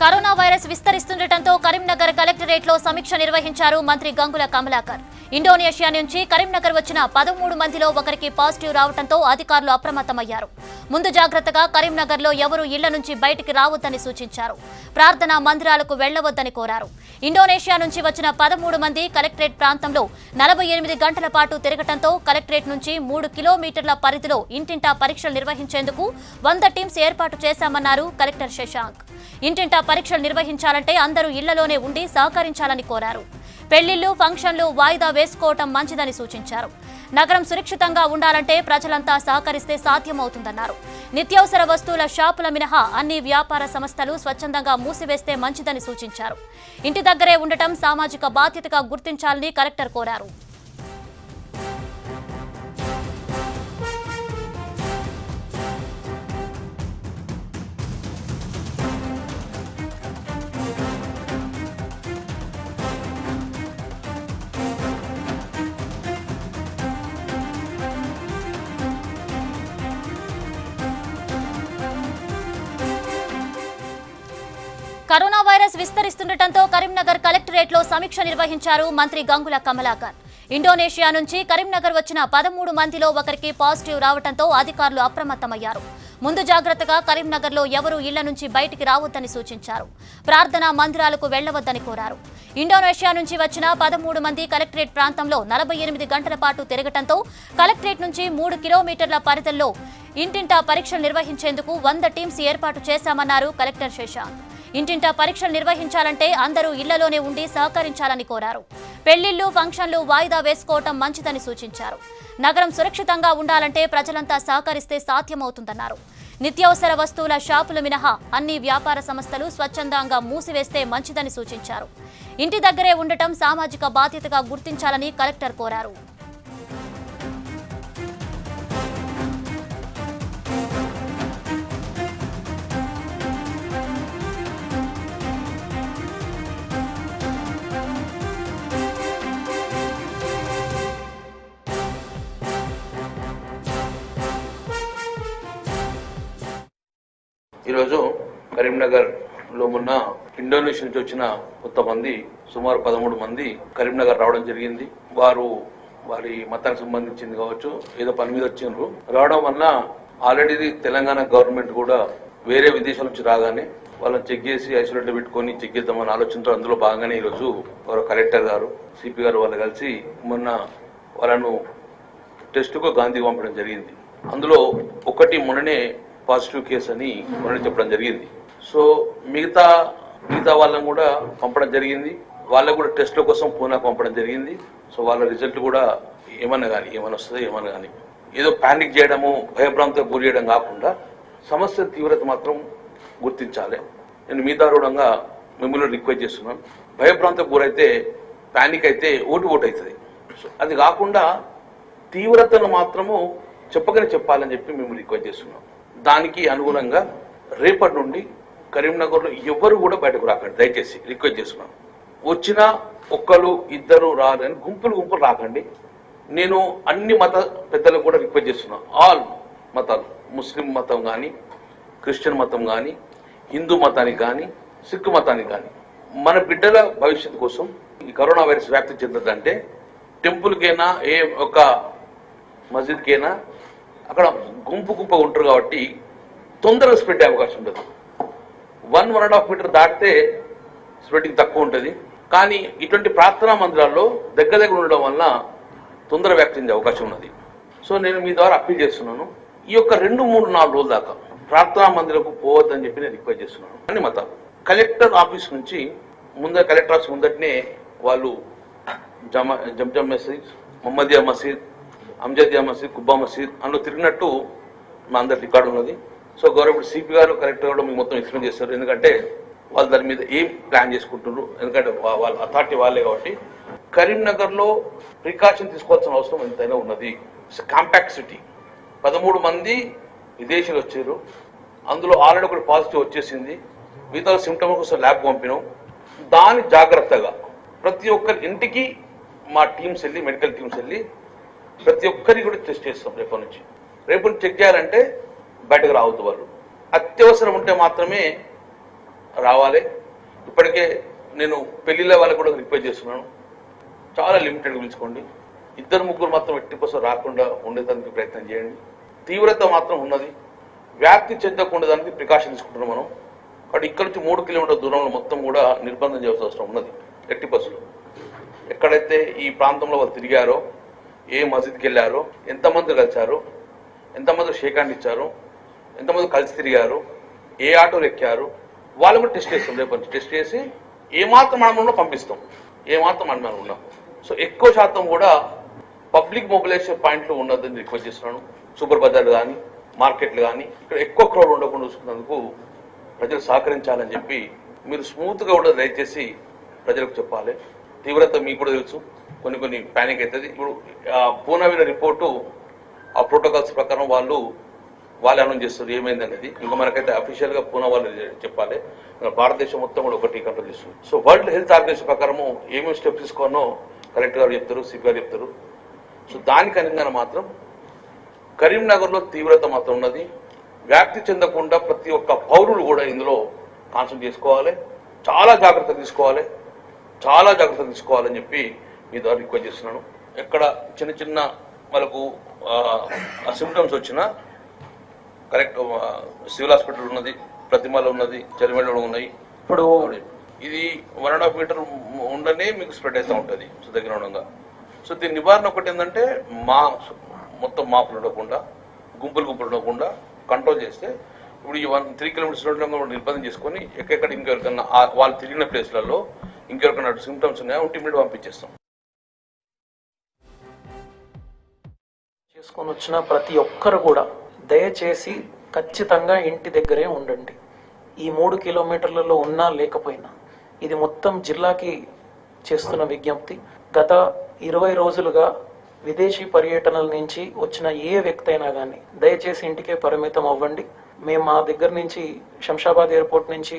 Corona virus విస్తరిస్తుండటంతో కరీంనగర్ కలెక్టరేట్లో సమీక్ష నిర్వహించారు మంత్రి గంగుల కమలాకర్. ఇండోనేషియా నుంచి కరీంనగర్ వచ్చిన పదమూడు మందిలో ఒకరికి పాజిటివ్ రావడంతో అధికారులు అప్రమత్తమయ్యారు. ముందు జాగ్రత్తగా కరీంనగర్లో ఎవరూ ఇళ్ళ నుంచి బయటికి రావద్దని సూచించారు. ప్రార్థనా మందిరాలకు వెళ్ళవద్దని కోరారు. ఇండోనేషియా నుంచి వచ్చిన పదమూడు మంది కలెక్టరేట్ ప్రాంతంలో నలభై ఎనిమిది గంటల పాటు తిరగటంతో కలెక్టరేట్ నుంచి మూడు కిలోమీటర్ల పరిధిలో ఇంటింటా పరీక్షలు నిర్వహించేందుకు వంద టీమ్స్ ఏర్పాటు చేశామన్నారు కలెక్టర్ శశాంక్. ఇంటింటా పరీక్షలు నిర్వహించాలంటే అందరూ ఇళ్ళలోనే ఉండి సహకరించాలని కోరారు. పెళ్ళిళ్ళు ఫంక్షన్లు వాయిదా వేసుకోవటం మంచిదని సూచించారు. నగరం సురక్షితంగా ఉండాలంటే ప్రజలంతా సహకరిస్తే సాధ్యమవుతుందన్నారు. నిత్యావసర వస్తువుల షాపుల మినహా అన్ని వ్యాపార సంస్థలు స్వచ్ఛందంగా మూసివేస్తే మంచిదని సూచించారు. ఇంటి దగ్గరే ఉండటం సామాజిక బాధ్యతగా గుర్తించాలని కలెక్టర్ కోరారు. విస్తరిస్తుండటంతో కరీంనగర్ కలెక్టరేట్లో సమీక్ష నిర్వహించారు మంత్రి గంగుల కమలాకర్. ఇండోనేషియా నుంచి కరీంనగర్ వచ్చిన పదమూడు మందిలో ఒకరికి పాజిటివ్ రావడంతో అధికారులు అప్రమత్తమయ్యారు. ముందు జాగ్రత్తగా కరీంనగర్లో ఎవరూ ఇళ్ళ నుంచి బయటికి రావద్దని సూచించారు. ప్రార్థనా మందిరాలకు వెళ్ళవద్దని కోరారు. ఇండోనేషియా నుంచి వచ్చిన పదమూడు మంది కలెక్టరేట్ ప్రాంతంలో నలభై ఎనిమిది గంటల పాటు తిరగటంతో కలెక్టరేట్ నుంచి మూడు కిలోమీటర్ల పరిధిలో ఇంటింటా పరీక్షలు నిర్వహించేందుకు వంద టీమ్స్ ఏర్పాటు చేశామన్నారు కలెక్టర్ శశాంక్. ఇంటింటా పరీక్షలు నిర్వహించాలంటే అందరూ ఇళ్ళలోనే ఉండి సహకరించాలని కోరారు. పెళ్ళిళ్ళు ఫంక్షన్లు వాయిదా వేసుకోవటం మంచిదని సూచించారు. నగరం సురక్షితంగా ఉండాలంటే ప్రజలంతా సహకరిస్తే సాధ్యమవుతుందన్నారు. నిత్యావసర వస్తువుల షాపులు మినహా అన్ని వ్యాపార సంస్థలు స్వచ్ఛందంగా మూసివేస్తే మంచిదని సూచించారు. ఇంటి దగ్గరే ఉండటం సామాజిక బాధ్యతగా గుర్తించాలని కలెక్టర్ కోరారు. ఈరోజు కరీంనగర్లో ఉన్న ఇండోనేషియా నుంచి వచ్చిన కొంతమంది సుమారు పదమూడు మంది కరీంనగర్ రావడం జరిగింది. వారు వారి మతానికి సంబంధించింది కావచ్చు ఏదో పని మీద వచ్చిండ్రు. రావడం వల్ల ఆల్రెడీ తెలంగాణ గవర్నమెంట్ కూడా వేరే విదేశాల నుంచి రాగానే వాళ్ళని చెక్ చేసి ఐసోలేట్ పెట్టుకొని చెక్ చేద్దామని ఆలోచనతో అందులో భాగంగానే ఈరోజు వారు కలెక్టర్ గారు సిపి గారు వాళ్ళు కలిసి మొన్న వాళ్ళను టెస్టుకు గాంధీ పంపడం జరిగింది. అందులో ఒకటి మొన్ననే పాజిటివ్ కేసు అని మొన్ననే చెప్పడం జరిగింది. సో మిగతా మిగతా వాళ్ళని కూడా పంపడం జరిగింది. వాళ్ళకు కూడా టెస్ట్ల కోసం పూనా పంపడం జరిగింది. సో వాళ్ళ రిజల్ట్ కూడా ఏమన్నా కానీ ఏమైనా వస్తుందో ఏమన్నా కానీ ఏదో ప్యానిక్ చేయడము భయభ్రాంతికి గురి చేయడం కాకుండా సమస్య తీవ్రత మాత్రం గుర్తించాలి. నేను మీ దారుణంగా మిమ్మల్ని రిక్వెస్ట్ చేస్తున్నాను. భయభ్రాంతికి గురైతే ప్యానిక్ అయితే ఓటు ఓటు అవుతుంది. సో అది కాకుండా తీవ్రతను మాత్రము చెప్పకనే చెప్పాలని చెప్పి మేము రిక్వెస్ట్ చేస్తున్నాం దానికి అనుగుణంగా రేపటి నుండి కరీంనగర్లో ఎవరు కూడా బయటకు రాకండి. దయచేసి రిక్వెస్ట్ చేసుకున్నాను వచ్చిన ఒక్కరు ఇద్దరు రాదని గుంపులు గుంపులు రాకండి. నేను అన్ని మత పెద్దలకు కూడా రిక్వెస్ట్ చేస్తున్నాను ఆల్ మతాలు ముస్లిం మతం కానీ క్రిస్టియన్ మతం కానీ హిందూ మతానికి కానీ సిక్ మతానికి కానీ మన బిడ్డల భవిష్యత్తు కోసం ఈ కరోనా వైరస్ వ్యాప్తి చెందదంటే టెంపుల్కైనా ఏ ఒక మస్జిద్కైనా అక్కడ గుంపు గుంపు ఉంటారు కాబట్టి తొందరగా స్ప్రెడ్ అయ్యే అవకాశం ఉండదు. One one and half meter దాటితే స్ప్రెడ్డింగ్ తక్కువ ఉంటుంది. కానీ ఇటువంటి ప్రార్థనా మందిరాల్లో దగ్గర దగ్గర ఉండడం వల్ల తొందర వ్యాప్తి అవకాశం ఉన్నది. సో నేను మీ ద్వారా అప్పీల్ చేస్తున్నాను. ఈ యొక్క రెండు మూడు నాలుగు రోజుల దాకా ప్రార్థనా మందిరకు పోవద్దని చెప్పి నేను రిక్వెస్ట్ చేస్తున్నాను. అని మత కలెక్టర్ ఆఫీస్ నుంచి ముందర కలెక్టర్ ఆఫీస్ ముందటనే వాళ్ళు జమా జంజమ్ మసీద్ మొహమ్మదియా మసీద్ అంజదియా మసీద్ కుబ్బా మసీద్ అందులో తిరిగినట్టు మా అందరి రికార్డు ఉన్నది. సో గౌరవ సిపి గారు కలెక్టర్ కూడా మీకు మొత్తం ఎక్స్ప్లెయిన్ చేస్తారు ఎందుకంటే వాళ్ళు దాని మీద ఏం ప్లాన్ చేసుకుంటున్నారు? ఎందుకంటే వాళ్ళ అథారిటీ వాళ్ళే కాబట్టి. కరీంనగర్లో ప్రికాషన్ తీసుకోవాల్సిన అవసరం ఎంతైనా ఉన్నది. కాంపాక్ట్ సిటీ పదమూడు మంది విదేశీయులు వచ్చారు. అందులో ఆల్రెడీ ఒకటి పాజిటివ్ వచ్చేసింది. మిగతా సిమ్టమ్ కోసం ల్యాబ్ పంపినాం. దాని జాగ్రత్తగా ప్రతి ఒక్కరి ఇంటికి మా టీమ్స్ వెళ్ళి మెడికల్ టీమ్స్ వెళ్ళి ప్రతి ఒక్కరికి కూడా టెస్ట్ చేస్తాం రేపటి నుంచి. రేపు నుంచి చెక్ చేయాలంటే బయటకు రావద్దు వాళ్ళు. అత్యవసరం ఉంటే మాత్రమే రావాలి. ఇప్పటికే నేను పెళ్ళిళ్ళ వాళ్ళకి కూడా రిక్వెస్ట్ చేస్తున్నాను. చాలా లిమిటెడ్ పిలుచుకోండి ఇద్దరు ముగ్గురు మాత్రం ఎట్టి కోసం రాకుండా ఉండేదానికి ప్రయత్నం చేయండి. తీవ్రత మాత్రం ఉన్నది. వ్యాప్తి చెందకుండా దానికి ప్రికాషన్ తీసుకుంటున్నాం మనం. కాబట్టి ఇక్కడ నుంచి మూడు కిలోమీటర్ దూరంలో మొత్తం కూడా నిర్బంధం చేయాల్సిన అవసరం ఉన్నది. ఎట్టి బస్సులు ఎక్కడైతే ఈ ప్రాంతంలో వాళ్ళు తిరిగారో ఏ మసీద్కి వెళ్ళారు? ఎంతమంది కలిశారో? ఎంతమంది షేక్ హ్యాండ్ ఇచ్చారు? ఎంతమంది కలిసి తిరిగారు? ఏ ఆటోలు ఎక్కారు? వాళ్ళు కూడా టెస్ట్ చేస్తాం రేపు టెస్ట్ చేసి ఏ మాత్రం మనం పంపిస్తాం. ఏ మాత్రం ఉన్నాం. సో ఎక్కువ శాతం కూడా పబ్లిక్ మొబిలైజేషన్ పాయింట్లు ఉన్నదని రిక్వెస్ట్ చేస్తున్నాను. సూపర్ బజార్లు కానీ మార్కెట్లు కానీ ఇక్కడ ఎక్కువ క్రౌడ్ ఉండకుండా చూసుకున్నందుకు ప్రజలు సహకరించాలని చెప్పి మీరు స్మూత్గా కూడా దయచేసి ప్రజలకు చెప్పాలి. తీవ్రత మీకు కూడా తెలుసు. కొన్ని కొన్ని ప్యానిక్ అవుతుంది. ఇప్పుడు పూనావిల పూనా విన రిపోర్టు ఆ ప్రోటోకాల్స్ ప్రకారం వాళ్ళు వాళ్ళు అనౌన్స్ చేస్తారు ఏమైంది అనేది ఇంకా మనకైతే అఫీషియల్గా పూనా వాళ్ళు చెప్పాలి. భారతదేశం మొత్తం కూడా ఒకటి కంట్రోల్ చేస్తుంది. సో వరల్డ్ హెల్త్ ఆర్గనైజేషన్ ప్రకారము ఏమేమి స్టెప్స్ తీసుకోనో కరెక్ట్ గారు చెప్తారు సిపి గారు చెప్తారు. సో దానికి అనుగుణంగా మాత్రం కరీంనగర్లో తీవ్రత మాత్రం ఉన్నది. వ్యాప్తి చెందకుండా ప్రతి ఒక్క పౌరులు కూడా ఇందులో కాన్సన్ట్రేట్ చేసుకోవాలి. చాలా జాగ్రత్త తీసుకోవాలి. చాలా జాగ్రత్త తీసుకోవాలని చెప్పి మీ ద్వారా రిక్వెస్ట్ చేస్తున్నాను. ఎక్కడ చిన్న చిన్న వాళ్ళకు సిమ్టమ్స్ వచ్చినా కరెక్ట్ సివిల్ హాస్పిటల్ ఉన్నది ప్రతిమలో ఉన్నది చలిమలలో ఉన్నాయి. ఇప్పుడు ఇది వన్ అండ్ హాఫ్ మీటర్ ఉండనే మీకు స్ప్రెడ్ అవుతూ ఉంటుంది సో దగ్గర ఉండగా. సో దీని నివారణ ఒకటి ఏంటంటే మా మొత్తం మాపులు ఉండకుండా గుంపులు గుంపులు ఉండకుండా కంట్రోల్ చేస్తే ఇప్పుడు ఈ వన్ త్రీ కిలోమీటర్స్ రోడ్లో కూడా నిర్బంధం చేసుకొని ఎక్కడెక్కడ ఇంకెవరికన్నా వాళ్ళు తిరిగిన ప్లేస్లలో ఇంకెవరికన్నా సిమ్టమ్స్ ఉన్నాయా ఉంటే ఇమీడియట్ పంపించేస్తాం. తీసుకొని వచ్చిన ప్రతి ఒక్కరు కూడా దయచేసి ఖచ్చితంగా ఇంటి దగ్గరే ఉండండి. ఈ మూడు కిలోమీటర్లలో ఉన్నా లేకపోయినా ఇది మొత్తం జిల్లాకి చేస్తున్న విజ్ఞప్తి. గత ఇరవై రోజులుగా విదేశీ పర్యటనల నుంచి వచ్చిన ఏ వ్యక్తి అయినా కానీ దయచేసి ఇంటికే పరిమితం అవ్వండి. మేము మా దగ్గర నుంచి శంషాబాద్ ఎయిర్పోర్ట్ నుంచి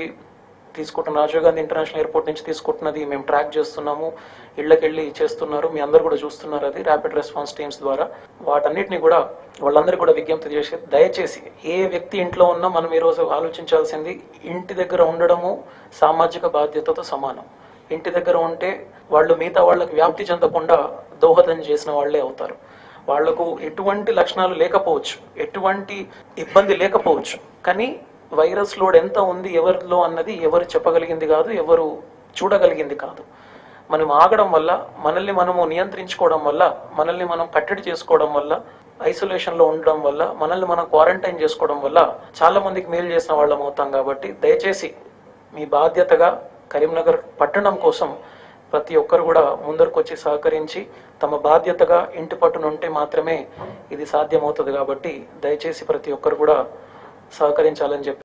తీసుకుంటున్న రాజీవ్ గాంధీ ఇంటర్నేషనల్ ఎయిర్పోర్ట్ నుంచి తీసుకుంటున్నది మేము ట్రాక్ చేస్తున్నాము. ఇళ్ళకెళ్ళి చేస్తున్నారు. మీ అందరు కూడా చూస్తున్నారు అది ర్యాపిడ్ రెస్పాన్స్ టీమ్స్ ద్వారా. వాటన్నిటిని కూడా వాళ్ళందరికీ కూడా విజ్ఞప్తి చేసి దయచేసి ఏ వ్యక్తి ఇంట్లో ఉన్నా మనం ఈరోజు ఆలోచించాల్సింది ఇంటి దగ్గర ఉండడము సామాజిక బాధ్యతతో సమానం. ఇంటి దగ్గర ఉంటే వాళ్ళు మిగతా వాళ్ళకి వ్యాప్తి చెందకుండా దోహదం చేసిన వాళ్ళే అవుతారు. వాళ్ళకు ఎటువంటి లక్షణాలు లేకపోవచ్చు. ఎటువంటి ఇబ్బంది లేకపోవచ్చు. కానీ వైరస్ లోడ్ ఎంత ఉంది ఎవరిలో అన్నది ఎవరు చెప్పగలిగింది కాదు ఎవరు చూడగలిగింది కాదు. మనం ఆగడం వల్ల మనల్ని మనము నియంత్రించుకోవడం వల్ల మనల్ని మనం కట్టడి చేసుకోవడం వల్ల ఐసోలేషన్లో ఉండడం వల్ల మనల్ని మనం క్వారంటైన్ చేసుకోవడం వల్ల చాలా మందికి మేలు చేసిన వాళ్ళం అవుతాం కాబట్టి దయచేసి మీ బాధ్యతగా కరీంనగర్ పట్టణం కోసం ప్రతి ఒక్కరు కూడా ముందరకొచ్చి సహకరించి తమ బాధ్యతగా ఇంటి పట్టున ఉంటే మాత్రమే ఇది సాధ్యమవుతుంది కాబట్టి దయచేసి ప్రతి ఒక్కరు కూడా సహకరించాలని చెప్పి